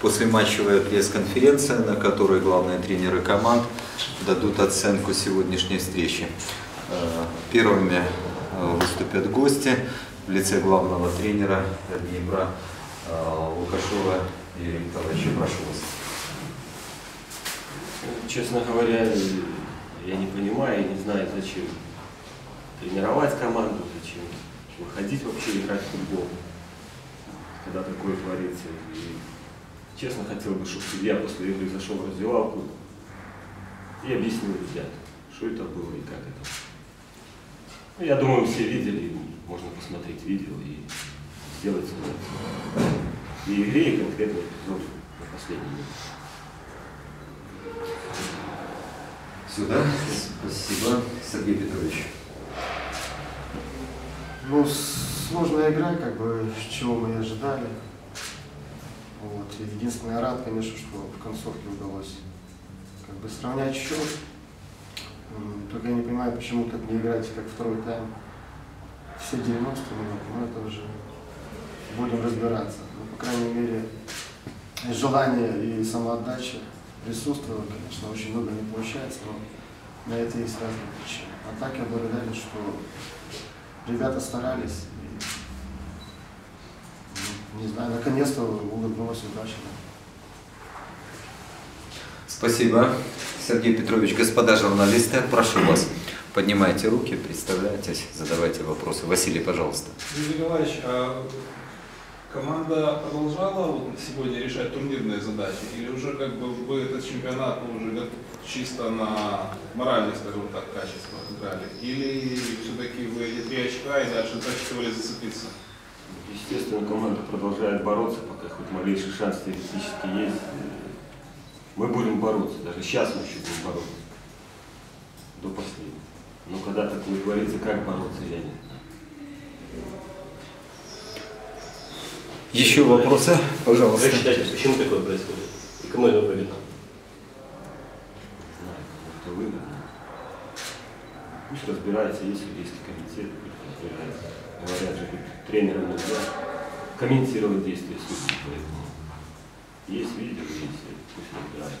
Послематчевая пресс-конференция, на которой главные тренеры команд дадут оценку сегодняшней встречи. Э, первыми э, выступят гости в лице главного тренера Днепра э, Лукашова Юрия Николаевича. Прошу вас. Честно говоря, я не понимаю и не знаю, зачем тренировать команду, зачем выходить вообще играть в футбол, когда такое творится. Честно, хотел бы, чтобы судья после игры зашел в раздевалку и объяснил ребят, что это было и как это. Ну, я думаю, все видели, можно посмотреть видео и сделать вывод. И игре, и конкретно эпизод на последний минут. Сюда. Спасибо. Сергей Петрович. Ну, сложная игра, как бы, чего мы и ожидали. Вот. Единственное, рад, конечно, что в концовке удалось как бы сравнять счет. Только я не понимаю, почему так не играть, как второй тайм. Все 90 минут, но это уже будем разбираться. Ну, по крайней мере, желание и самоотдача присутствовало, конечно, очень много не получается, но на это есть разные причины. А так я благодарен, что ребята старались. Не знаю, наконец-то улыбнулась удача. Спасибо, Сергей Петрович. Господа журналисты, прошу вас, поднимайте руки, представляйтесь, задавайте вопросы. Василий, пожалуйста. Юрий Николаевич, а команда продолжала вот сегодня решать турнирные задачи? Или уже как бы вы этот чемпионат уже чисто на моральных, скажем так, качествах играли? Или все-таки вы эти три очка и дальше рассчитывали зацепиться? Естественно, команда продолжает бороться, пока хоть малейший шанс теоретически есть. Мы будем бороться, даже сейчас мы еще будем бороться. До последнего. Но когда такое творится, как бороться, я не знаю. Еще вопросы? Пожалуйста. Как считаете, почему такое происходит? И кому это выгодно? знаю, кому это выгодно. Пусть разбирается, есть судейский комитет, пусть разбирается. Тренерам нельзя комментировать действия судей, поэтому есть видео, есть, пусть разбирается.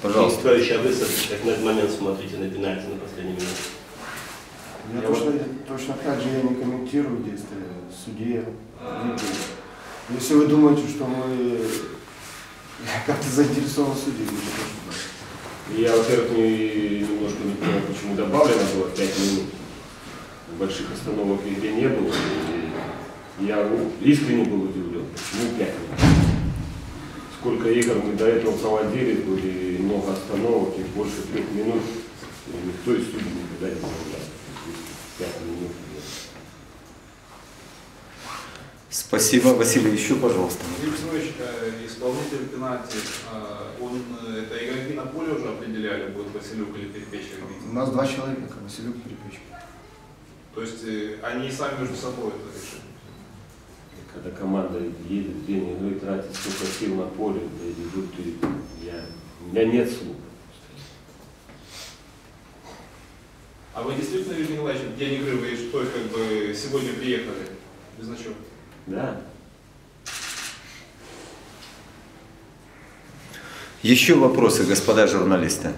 Пожалуйста. Стоящий высадка, как на этот момент смотрите на пенальти на последней минуте. Я точно, точно так же я не комментирую действия судьи. Если вы думаете, что мы как-то заинтересованы в суде, Я, во-первых, не, немножко не понял, почему добавлено было 5 минут. Больших остановок в игре не было. И я ну, искренне был удивлен, почему 5 минут. Сколько игр мы до этого проводили, были много остановок, и больше трех минут и никто из судей никогда не добавлял. 5 минут. Спасибо. Василий, еще, пожалуйста. Юрий Петрович, э, исполнитель пенальти, э, он, э, это игроки на поле уже определяли, будет Василюк или Перепечка У нас два человека, Василюк и Перепечка. То есть э, они сами между собой это решили? Когда команда едет день игры, тратит столько сил на поле, да, идут, и я, у меня нет слов. А вы действительно, Юрий Николаевич, в день игры вы что, как бы сегодня приехали без ночевки? Да. Еще вопросы, господа журналисты?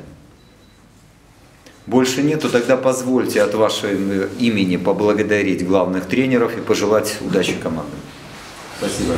Больше нету, тогда позвольте от вашего имени поблагодарить главных тренеров и пожелать удачи командам. Спасибо.